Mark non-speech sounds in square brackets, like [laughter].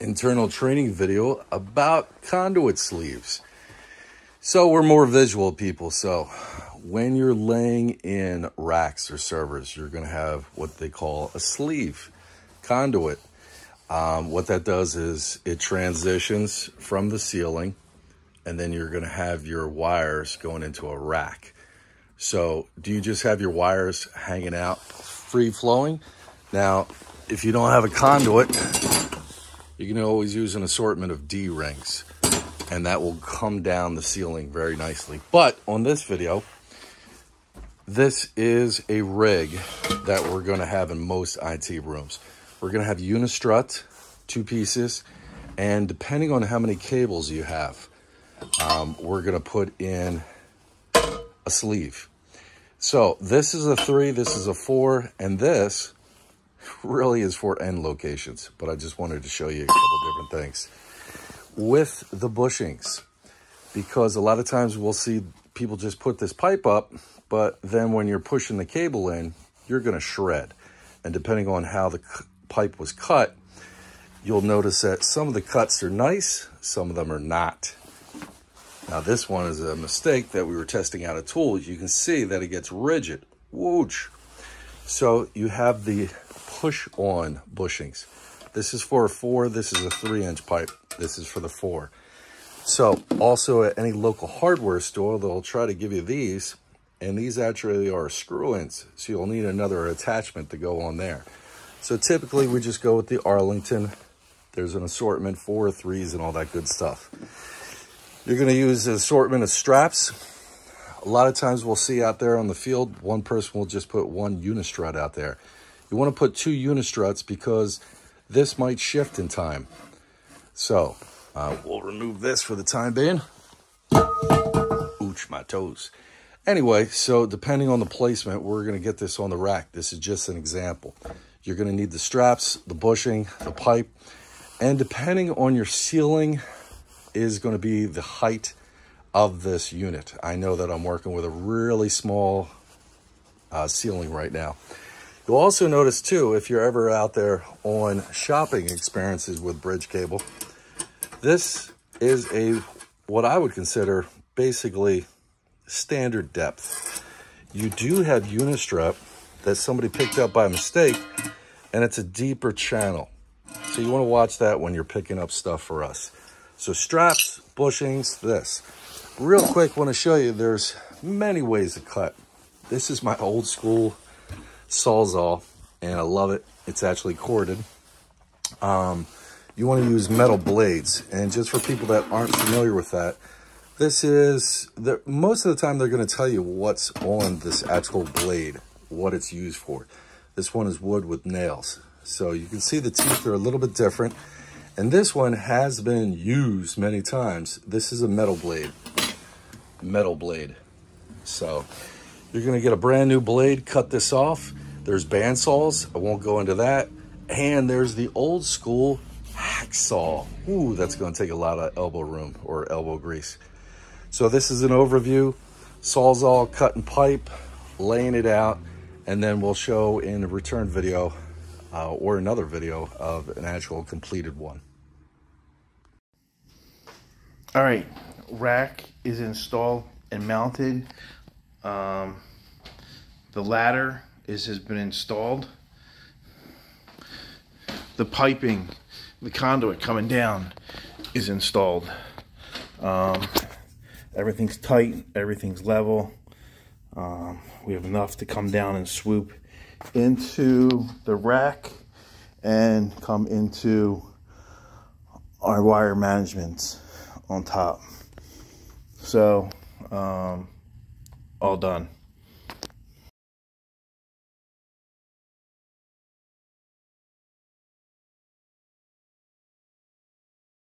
internal training video about conduit sleeves. So we're more visual people. So when you're laying in racks or servers, you're going to have what they call a sleeve conduit. Um, what that does is it transitions from the ceiling and then you're going to have your wires going into a rack. So do you just have your wires hanging out free flowing? Now, if you don't have a conduit, you can always use an assortment of D rings and that will come down the ceiling very nicely. But on this video, this is a rig that we're going to have in most IT rooms. We're going to have unistrut, two pieces, and depending on how many cables you have, um, we're going to put in a sleeve. So this is a three, this is a four, and this [laughs] really is for end locations, but I just wanted to show you a couple different things. With the bushings, because a lot of times we'll see people just put this pipe up, but then when you're pushing the cable in, you're going to shred. And depending on how the pipe was cut, you'll notice that some of the cuts are nice, some of them are not. Now this one is a mistake that we were testing out a tool. You can see that it gets rigid. Whoosh. So you have the push on bushings. This is for a four, this is a three inch pipe. This is for the four. So also at any local hardware store, they'll try to give you these and these actually are screw-ins. So you'll need another attachment to go on there. So typically we just go with the Arlington. There's an assortment, four, threes, and all that good stuff. You're gonna use an assortment of straps. A lot of times we'll see out there on the field, one person will just put one unistrut out there. You want to put two unistruts because this might shift in time. So uh, we'll remove this for the time being. Ooch, my toes. Anyway, so depending on the placement, we're going to get this on the rack. This is just an example. You're going to need the straps, the bushing, the pipe, and depending on your ceiling is going to be the height of this unit. I know that I'm working with a really small uh, ceiling right now. You'll also notice too, if you're ever out there on shopping experiences with bridge cable, this is a, what I would consider basically standard depth. You do have unistrut that somebody picked up by mistake and it's a deeper channel. So you want to watch that when you're picking up stuff for us. So straps, bushings, this. Real quick, want to show you there's many ways to cut. This is my old school Sawzall, and I love it. It's actually corded. Um, you want to use metal blades. And just for people that aren't familiar with that, this is, the, most of the time they're going to tell you what's on this actual blade, what it's used for. This one is wood with nails. So you can see the teeth are a little bit different. And this one has been used many times. This is a metal blade, metal blade. So you're gonna get a brand new blade, cut this off. There's bandsaws, I won't go into that. And there's the old school hacksaw. Ooh, that's gonna take a lot of elbow room or elbow grease. So this is an overview. Saws Sawzall cutting pipe, laying it out, and then we'll show in a return video uh, or another video of an actual completed one. All right, rack is installed and mounted. Um, the ladder is has been installed. The piping, the conduit coming down is installed. Um, everything's tight, everything's level. Um, we have enough to come down and swoop into the rack and come into our wire management on top. So, um, all done.